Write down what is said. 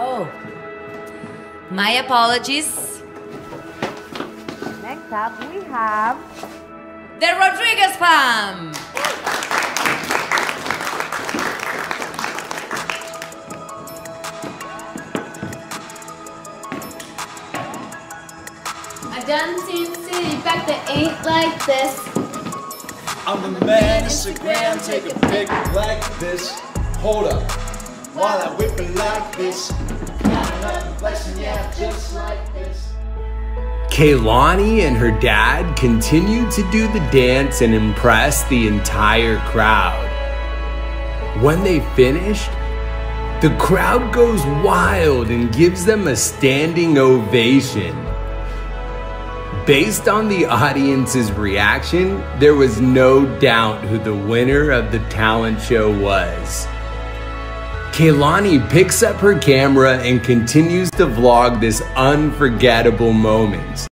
Oh, my apologies. Next up, we have The Rodriguez fam. I done seen city back that ain't like this. I'm the man Instagram, take a pic like this. Hold up, while I whip it like this. Kaylani and her dad continued to do the dance and impress the entire crowd. When they finished, the crowd goes wild and gives them a standing ovation. Based on the audience's reaction, there was no doubt who the winner of the talent show was. Kaylani picks up her camera and continues to vlog this unforgettable moment.